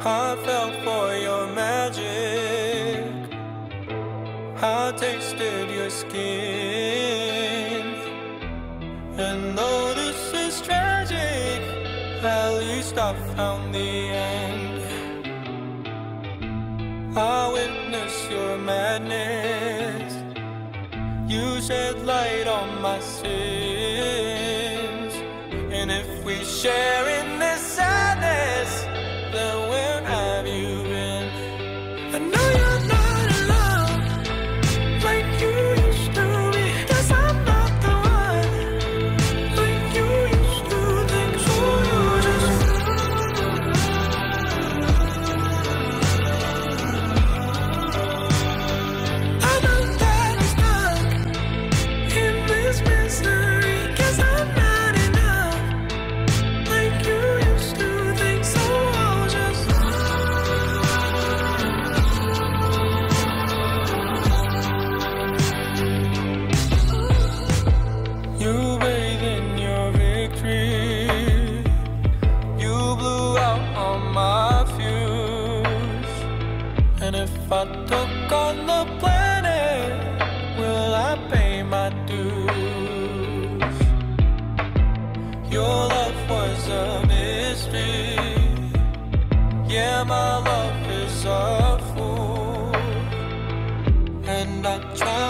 I fell for your magic. I tasted your skin. And though this is tragic, at least I found the end. I witnessed your madness. You shed light on my sins. And if we share in If I took on the planet, will I pay my dues? Your love was a mystery. Yeah, my love is a fool. And I try.